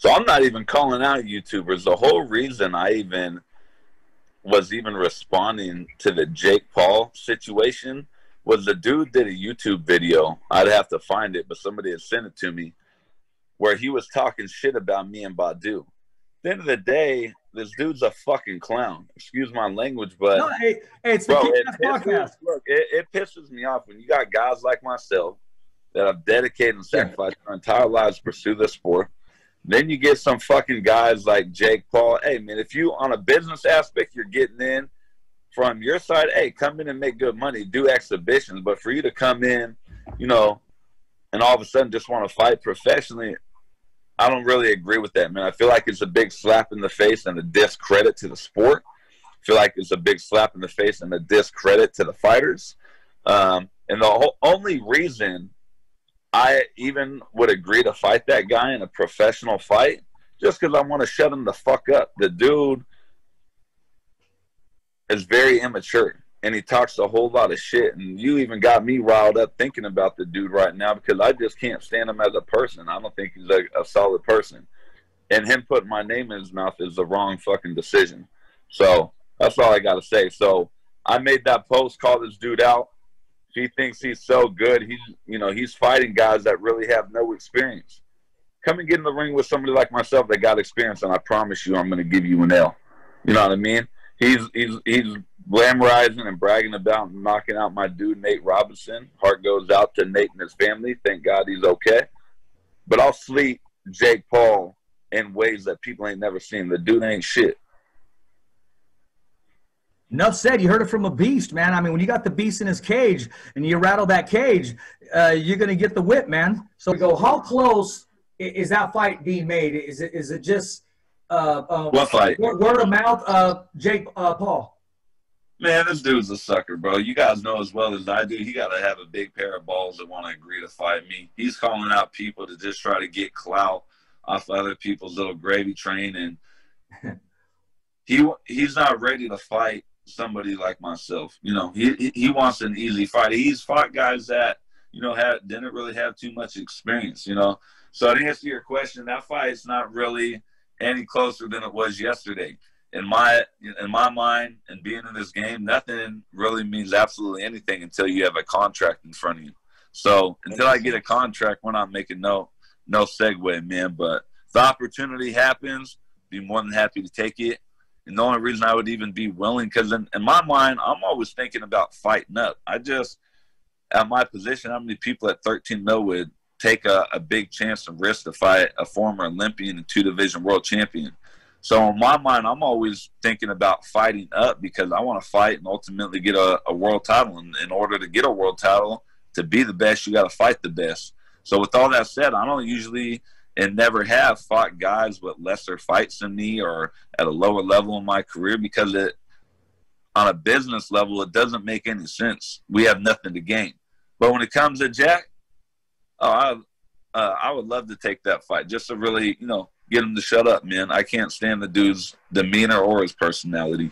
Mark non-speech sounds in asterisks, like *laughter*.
So I'm not even calling out YouTubers. The whole reason I even was even responding to the Jake Paul situation was the dude did a YouTube video. I'd have to find it, but somebody had sent it to me where he was talking shit about me and Badou. At the end of the day, this dude's a fucking clown. Excuse my language, but no, hey, hey, it's the bro, it pisses, podcast. Look, it, it, pisses me off when you got guys like myself that have dedicated and sacrificed yeah. their entire lives to pursue this sport. Then you get some fucking guys like Jake Paul. Hey man, if you on a business aspect, you're getting in from your side. Hey, come in and make good money, do exhibitions. But for you to come in, you know, and all of a sudden just want to fight professionally, I don't really agree with that, man. I feel like it's a big slap in the face and a discredit to the sport. I feel like it's a big slap in the face and a discredit to the fighters. Um, and the whole, only reason I even would agree to fight that guy in a professional fight just because I want to shut him the fuck up. The dude is very immature and he talks a whole lot of shit. And you even got me riled up thinking about the dude right now because I just can't stand him as a person. I don't think he's a, a solid person. And him putting my name in his mouth is the wrong fucking decision. So that's all I got to say. So I made that post, call this dude out. If he thinks he's so good, he's you know he's fighting guys that really have no experience. Come and get in the ring with somebody like myself that got experience, and I promise you, I'm going to give you an L. You know what I mean? He's he's he's glamorizing and bragging about knocking out my dude Nate Robinson. Heart goes out to Nate and his family. Thank God he's okay. But I'll sleep Jake Paul in ways that people ain't never seen. The dude ain't shit. Enough said. You heard it from a beast, man. I mean, when you got the beast in his cage and you rattle that cage, uh, you're going to get the whip, man. So we go, how close is that fight being made? Is it is it just uh, uh, what fight? Word of mouth, uh, Jake uh, Paul. Man, this dude's a sucker, bro. You guys know as well as I do. He got to have a big pair of balls that want to agree to fight me. He's calling out people to just try to get clout off other people's little gravy train, and *laughs* he he's not ready to fight somebody like myself. You know, he he wants an easy fight. He's fought guys that you know had didn't really have too much experience. You know, so to answer your question, that fight's not really any closer than it was yesterday in my in my mind and being in this game, nothing really means absolutely anything until you have a contract in front of you. So until I get a contract, we're not making no no segue, man. But the opportunity happens, be more than happy to take it. And the only reason I would even be willing, because in, in my mind, I'm always thinking about fighting up. I just, at my position, how many people at 13 mil would take a, a big chance and risk to fight a former Olympian and two division world champion? So in my mind, I'm always thinking about fighting up because I want to fight and ultimately get a, a world title. And in order to get a world title, to be the best, you got to fight the best. So with all that said, I don't usually and never have fought guys with lesser fights than me or at a lower level in my career because it on a business level it doesn't make any sense. We have nothing to gain. But when it comes to Jack, oh, I, uh, I would love to take that fight just to really, you know, get him to shut up, man. I can't stand the dude's demeanor or his personality.